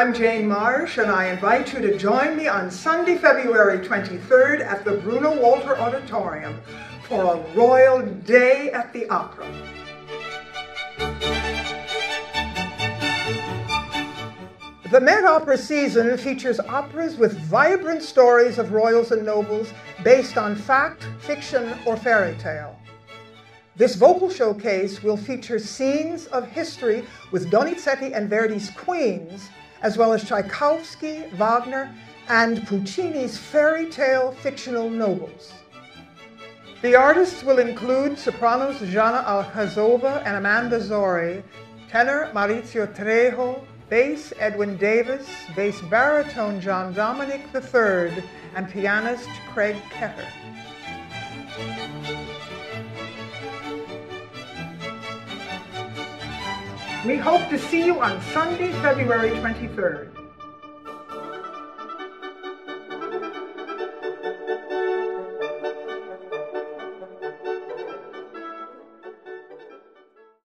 I'm Jane Marsh, and I invite you to join me on Sunday, February 23rd at the Bruno Walter Auditorium for a royal day at the opera. The Met Opera season features operas with vibrant stories of royals and nobles based on fact, fiction, or fairy tale. This vocal showcase will feature scenes of history with Donizetti and Verdi's Queens, as well as Tchaikovsky, Wagner, and Puccini's fairy tale fictional nobles. The artists will include sopranos Jana Alcazova and Amanda Zori, tenor Maurizio Trejo, bass Edwin Davis, bass baritone John Dominic III, and pianist Craig Ketter. We hope to see you on Sunday, February 23rd.